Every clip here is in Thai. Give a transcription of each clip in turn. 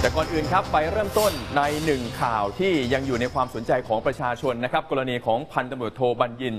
แต่ก่อนอื่นครับ ไปเริ่มต้นในหนึ่งข่าวที่ยังอยู่ในความสนใจของประชาชนนะครับ กรณีของพันตำรวจโทบัญญิน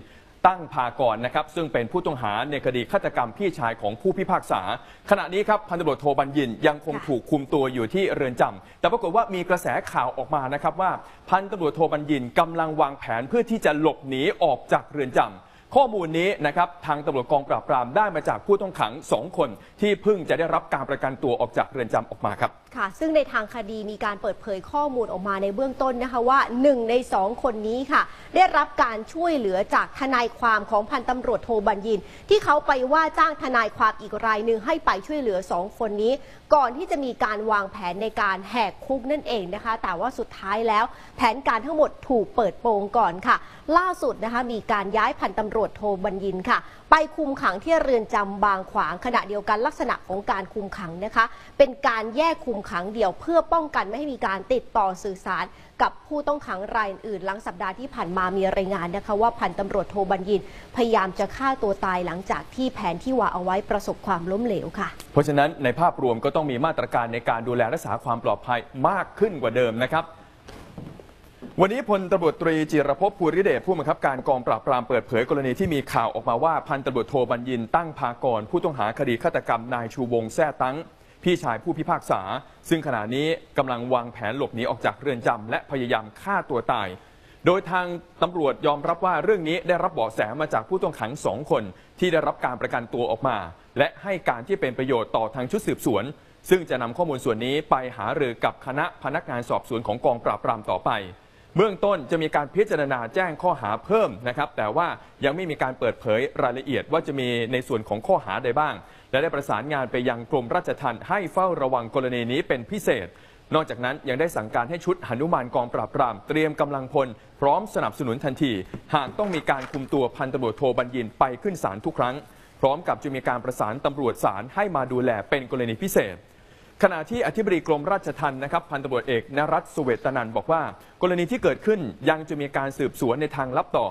ตั้งพากรนะครับ ซึ่งเป็นผู้ต้องหาในคดีฆาตกรรมพี่ชายของผู้พิพากษา ขณะนี้ครับพันตำรวจโทบัญญินยังคงถูกคุมตัวอยู่ที่เรือนจำแต่ปรากฏว่ามีกระแสข่าวออกมานะครับว่าพันตำรวจโทบัญญินกำลังวางแผนเพื่อที่จะหลบหนีออกจากเรือนจำข้อมูลนี้นะครับทางตำรวจกองปราบปรามได้มาจากผู้ต้องขังสองคน ที่เพิ่งจะได้รับการประกันตัวออกจากเรือนจำออกมาครับค่ะ ซึ่งในทางคดีมีการเปิดเผยข้อมูลออกมาในเบื้องต้นนะคะว่าหนึ่งในสองคนนี้ค่ะ ได้รับการช่วยเหลือจากทนายความของพันตำรวจโทบัญญิน ที่เขาไปว่าจ้างทนายความอีกรายหนึ่งให้ไปช่วยเหลือสองคนนี้ ก่อนที่จะมีการวางแผนในการแหกคุกนั่นเองนะคะ แต่ว่าสุดท้ายแล้ว แผนการทั้งหมดถูกเปิดโปงก่อนค่ะ ล่าสุดนะคะมีการย้ายพันตำรวจโทบัญญินค่ะ ไปคุมขังที่เรือนจำบางขวางขณะเดียวกันลักษณะของการคุมขังนะคะ เป็นการแยกคุมขังเดี่ยว เพื่อป้องกันไม่ให้มีการติดต่อสื่อสารกับผู้ต้องขังรายอื่นหลังสัปดาห์ที่ผ่านมามีรายงานนะคะ ว่าพันตำรวจโทบัญญิน พยายามจะฆ่าตัวตายหลังจากที่แผนที่วางเอาไว้ประสบความล้มเหลวค่ะ เพราะฉะนั้นในภาพรวมก็ต้องมีมาตรการในการดูแลรักษาความปลอดภัยมากขึ้นกว่าเดิมนะครับวันนี้พลตำรวจตรีจิรภพภูริเดชผู้บังคับการกองปราบปรามเปิดเผยกรณีที่มีข่าวออกมาว่าพันตำรวจโทบัญญินตั้งพากร ผู้ต้องหาคดีฆาตกรรมนายชูวงแซ่ตั้ง พี่ชายผู้พิพากษา ซึ่งขณะนี้กำลังวางแผนหลบหนีออกจากเรือนจำและพยายามฆ่าตัวตาย โดยทางตำรวจยอมรับว่าเรื่องนี้ได้รับเบาะแสมาจากผู้ต้องขังสองคน ที่ได้รับการประกันตัวออกมา และให้การที่เป็นประโยชน์ต่อทางชุดสืบสวน ซึ่งจะนำข้อมูลส่วนนี้ไปหารือกับคณะพนักงานสอบสวนของกองปราบปรามต่อไป เบื้องต้นจะมีการพิจารณาแจ้งข้อหาเพิ่มนะครับ แต่ว่ายังไม่มีการเปิดเผยรายละเอียดว่าจะมีในส่วนของข้อหาใดบ้าง และได้ประสานงานไปยังกรมราชทัณฑ์ให้เฝ้าระวังกรณีนี้เป็นพิเศษ นอกจากนั้นยังได้สั่งการให้ชุดหนุมานกองปราบปราม เตรียมกำลังพล พร้อมสนับสนุนทันที หากต้องมีการคุมตัวพันตำรวจโทบัญญินไปขึ้นศาลทุกครั้ง พร้อมกับจะมีการประสานตำรวจศาลให้มาดูแลเป็นกรณีพิเศษ ขณะที่อธิบดีกรมราชทัณฑ์นะครับพันตำรวจเอกนรัตสุเวตนันบอกว่า กรณีที่เกิดขึ้นยังจะมีการสืบสวนในทางลับต่อ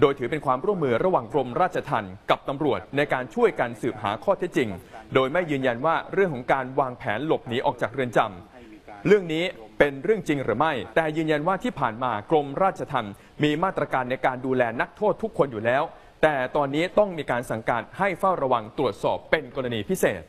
โดยถือเป็นความร่วมมือระหว่างกรมราชทัณฑ์กับตำรวจในการช่วยกันสืบหาข้อเท็จจริง โดยไม่ยืนยันว่าเรื่องของการวางแผนหลบหนีออกจากเรือนจำเรื่องนี้เป็นเรื่องจริงหรือไม่ แต่ยืนยันว่าที่ผ่านมากรมราชทัณฑ์มีมาตรการในการดูแลนักโทษทุกคนอยู่แล้ว แต่ตอนนี้ต้องมีการสั่งการให้เฝ้าระวังตรวจสอบเป็นกรณีพิเศษ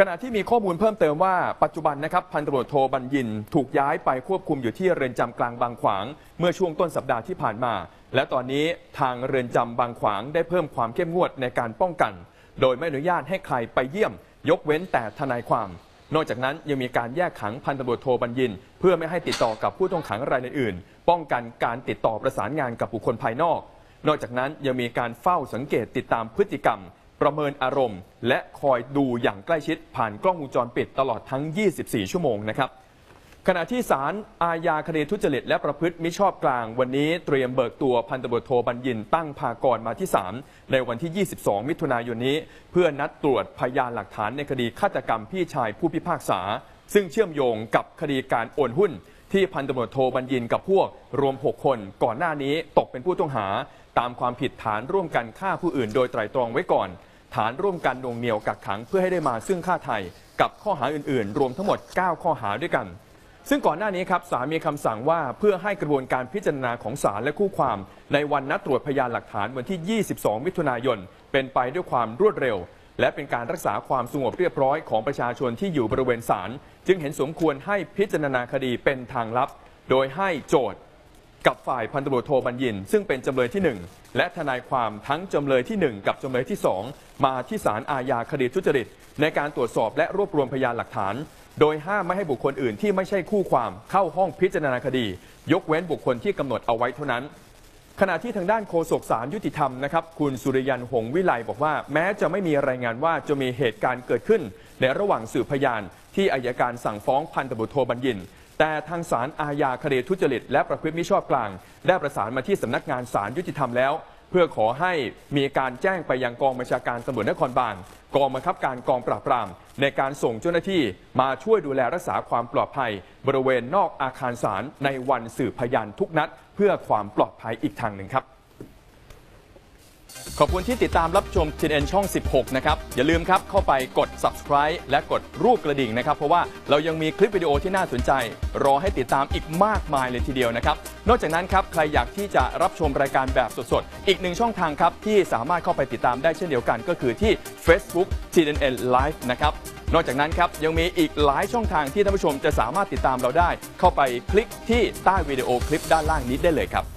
ขณะที่มีข้อมูลเพิ่มเติมว่าปัจจุบันนะครับพันตำรวจโทบัญญิน ถูกย้ายไปควบคุมอยู่ที่เรือนจำกลางบางขวาง เมื่อช่วงต้นสัปดาห์ที่ผ่านมา และตอนนี้ทางเรือนจำบางขวางได้เพิ่มความเข้มงวดในการป้องกัน โดยไม่อนุญาตให้ใครไปเยี่ยม ยกเว้นแต่ทนายความ นอกจากนั้นยังมีการแยกขังพันตำรวจโทบัญญิน เพื่อไม่ให้ติดต่อกับผู้ต้องขังรายอื่น ป้องกันการติดต่อประสานงานกับบุคคลภายนอก นอกจากนั้นยังมีการเฝ้าสังเกตติดตามพฤติกรรม ประเมินอารมณ์ และคอยดูอย่างใกล้ชิดผ่านกล้องวงจรปิดตลอดทั้ง 24 ชั่วโมงนะครับขณะที่ศาลอาญาคดีทุจริตและประพฤติมิชอบกลาง วันนี้เตรียมเบิกตัวพันตำรวจโทบัญญินตั้งพากรมาที่ศาลในวันที่ 22 มิถุนายนนี้ เพื่อนัดตรวจพยานหลักฐานในคดีฆาตกรรมพี่ชายผู้พิพากษา ซึ่งเชื่อมโยงกับคดีการโอนหุ้น ที่พันตำรวจโทบัญญินกับพวกรวม 6 คน ก่อนหน้านี้ตกเป็นผู้ต้องหา ตามความผิดฐานร่วมกันฆ่าผู้อื่นโดยไตรตรองไว้ก่อน ฐานร่วมกันนวงเหนียวกักขังเพื่อให้ได้มาซึ่งค่าไทยกับข้อหาอื่นๆ รวมทั้งหมด 9 ข้อหาด้วยกัน ซึ่งก่อนหน้านี้ครับศาลมีคำสั่งว่าเพื่อให้กระบวนการพิจารณาของศาลและคู่ความ ในวันนัดตรวจพยานหลักฐานวันที่ 22 มิถุนายน เป็นไปด้วยความรวดเร็ว และเป็นการรักษาความสงบเรียบร้อยของประชาชนที่อยู่บริเวณศาลจึงเห็นสมควรให้พิจารณาคดีเป็นทางลับ โดยให้โจทย์ กับฝ่ายพันตำรวจโทบัญญิน ซึ่งเป็นจำเลยที่ 1 และทนายความทั้งจำเลยที่ 1 กับจำเลยที่ 2 มาที่ศาลอาญาคดีทุจริต ในการตรวจสอบและรวบรวมพยานหลักฐาน โดยห้ามไม่ให้บุคคลอื่นที่ไม่ใช่คู่ความเข้าห้องพิจารณาคดี ยกเว้นบุคคลที่กำหนดเอาไว้เท่านั้น ขณะที่ทางด้านโฆษกสารยุติธรรมนะครับคุณสุริยันหงวิไลบอกว่า แม้จะไม่มีรายงานว่าจะมีเหตุการณ์เกิดขึ้น ในระหว่างสืบพยานที่อายการสั่งฟ้องพันตำรวจโทบัญญิน แต่ทางศาลอาญาคดีทุจริต และประพฤติมิชอบกลาง ได้ประสานมาที่สำนักงานศาลยุติธรรมแล้ว เพื่อขอให้มีการแจ้งไปยังกองบัญชาการตำรวจนครบาลกองบังคับการกองปราบปราม ในการส่งเจ้าหน้าที่มาช่วยดูแลรักษาความปลอดภัย บริเวณนอกอาคารศาลในวันสืบพยานทุกนัด เพื่อความปลอดภัยอีกทางหนึ่งครับ ขอบคุณที่ติดตามรับชม TNN ช่อง 16 นะครับ อย่าลืมครับ เข้าไปกด subscribe และกดรูปกระดิ่งนะครับ เพราะว่าเรายังมีคลิปวิดีโอที่น่าสนใจ รอให้ติดตามอีกมากมายเลยทีเดียวนะครับ นอกจากนั้นครับ ใครอยากที่จะรับชมรายการแบบสดๆ อีกหนึ่งช่องทางครับ ที่สามารถเข้าไปติดตามได้เช่นเดียวกัน ก็คือที่ Facebook TNN Live นะครับนอกจากนั้นครับ ยังมีอีกหลายช่องทางที่ท่านผู้ชมจะสามารถติดตามเราได้ เข้าไปคลิกที่ใต้วิดีโอคลิปด้านล่างนี้ได้เลยครับ